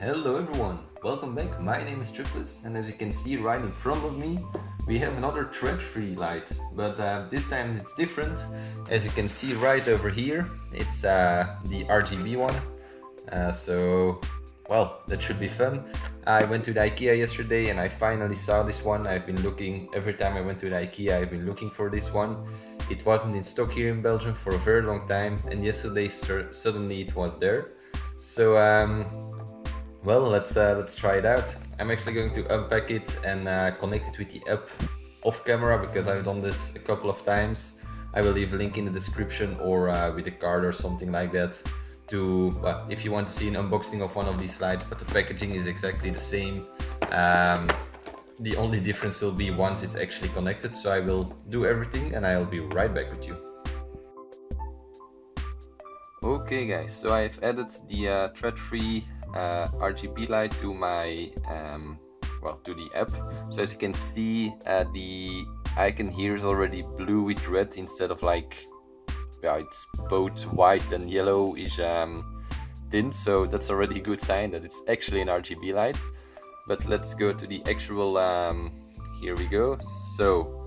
Hello everyone, welcome back. My name is Triplus and as you can see right in front of me we have another Tradfri light but uh, this time it's different. As you can see right over here it's uh, the RGB one uh, so well that should be fun. I went to the IKEA yesterday and I finally saw this one. I've been looking every time I went to the IKEA I've been looking for this one. It wasn't in stock here in Belgium for a very long time and yesterday suddenly it was there. So um, well, let's uh, let's try it out. I'm actually going to unpack it and uh, connect it with the app off camera because I've done this a couple of times. I will leave a link in the description or uh, with a card or something like that to, if you want to see an unboxing of one of these lights, but the packaging is exactly the same. Um, the only difference will be once it's actually connected, so I will do everything and I'll be right back with you. Okay guys, so I've added the uh, Tradfri uh, RGB light to my um, well to the app. So as you can see, uh, the icon here is already blue with red instead of like yeah, it's both white and yellowish um, tint. So that's already a good sign that it's actually an RGB light. But let's go to the actual. Um, here we go. So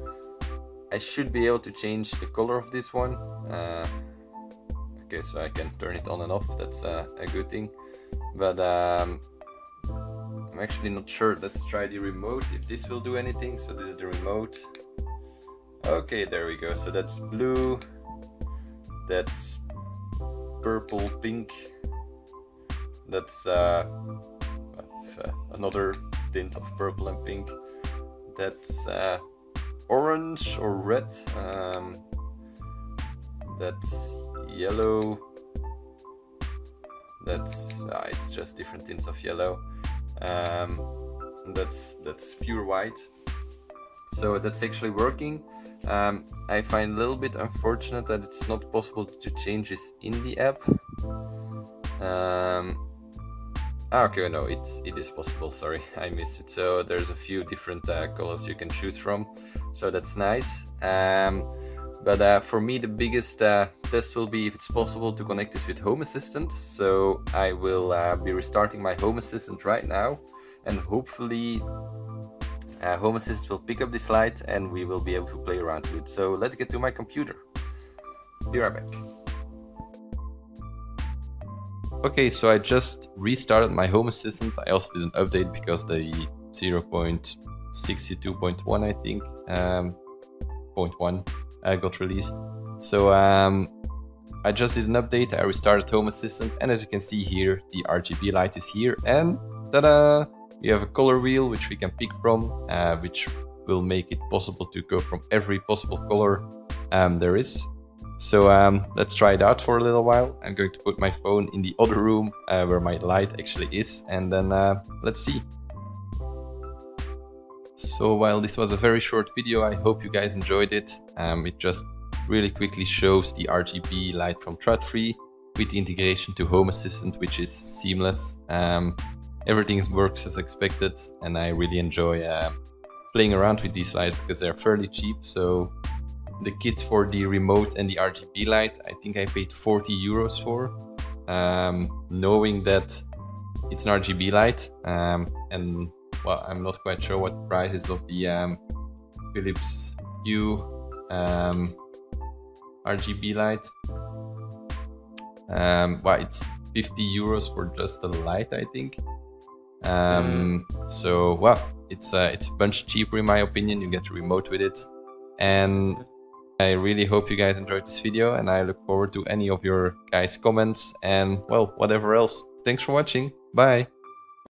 I should be able to change the color of this one. Uh, okay, so I can turn it on and off. That's uh, a good thing but um, I'm actually not sure. Let's try the remote if this will do anything. So this is the remote. Okay, there we go. So that's blue, that's purple, pink, that's uh, uh, another tint of purple and pink. That's uh, orange or red. Um, that's yellow, that's uh, it's just different tints of yellow. Um, that's that's pure white. So that's actually working. Um, I find a little bit unfortunate that it's not possible to change this in the app. Um, ah, okay no it's it is possible. Sorry I missed it. So there's a few different uh, colors you can choose from. So that's nice. Um, but uh, for me, the biggest uh, test will be if it's possible to connect this with Home Assistant. So I will uh, be restarting my Home Assistant right now, and hopefully uh, Home Assistant will pick up this light and we will be able to play around with it. So let's get to my computer. Be right back. Okay, so I just restarted my Home Assistant. I also did an update because the 0.62.1 I think um, 0.1 uh, got released. So um, I just did an update, I restarted Home Assistant, and as you can see here, the RGB light is here, and ta-da! We have a color wheel which we can pick from, uh, which will make it possible to go from every possible color um, there is. So um, let's try it out for a little while. I'm going to put my phone in the other room uh, where my light actually is, and then uh, let's see. So while this was a very short video, I hope you guys enjoyed it. Um, it just really quickly shows the RGB light from Tradfri with the integration to Home Assistant, which is seamless. Um, everything works as expected and I really enjoy uh, playing around with these lights because they're fairly cheap. So the kit for the remote and the RGB light, I think I paid 40 euros for, um, knowing that it's an RGB light um, and well, I'm not quite sure what the price is of the um, Philips Hue um, RGB light. Um, well, it's 50 euros for just the light, I think. Um, so, well, it's uh, it's a bunch cheaper in my opinion. You get a remote with it, and I really hope you guys enjoyed this video, and I look forward to any of your guys' comments and well, whatever else. Thanks for watching. Bye.